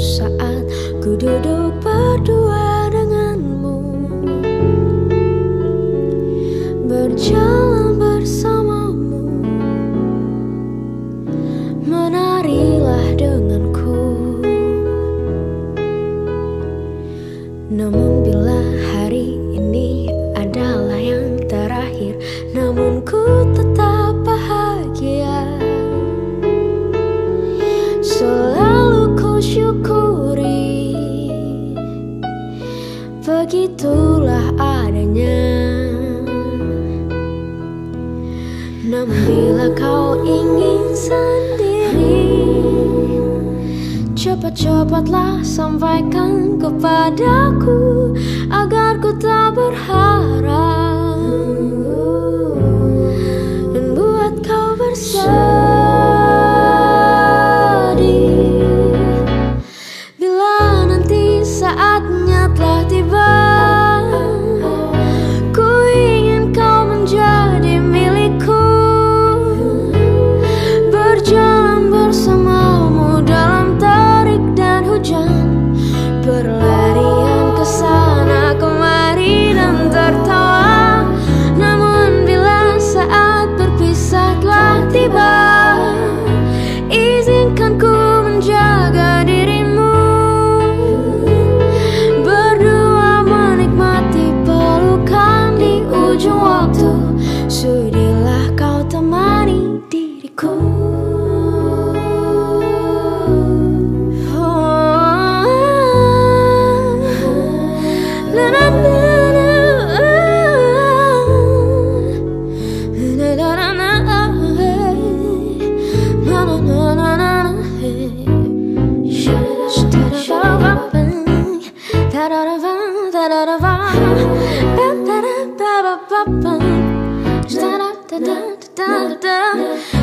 saat ku duduk berdua denganmu. Berjalan bersamamu. Menarilah denganku. Namun bila hari ini itulah adanya. Namun bila kau ingin sendiri Cepat-cepatlah sampaikan kepadaku Agar ku tak berhenti da da da da da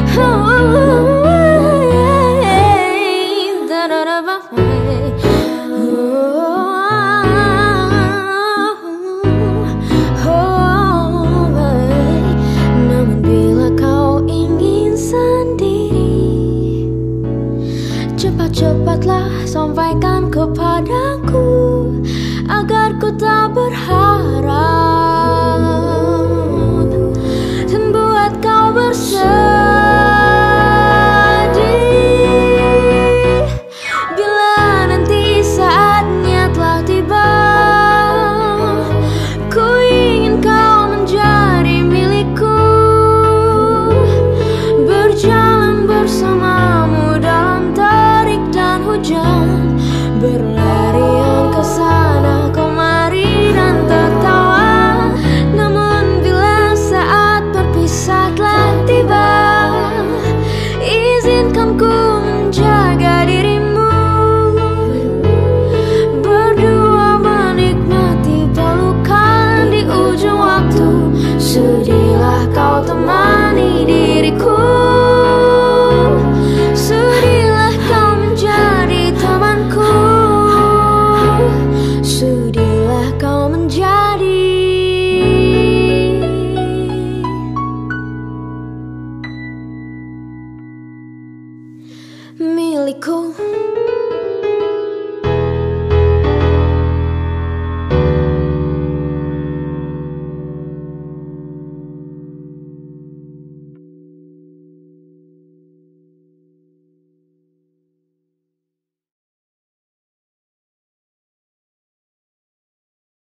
Cepat-cepatlah sampaikan kepadaku Agar ku tak ber berlalu. milikku.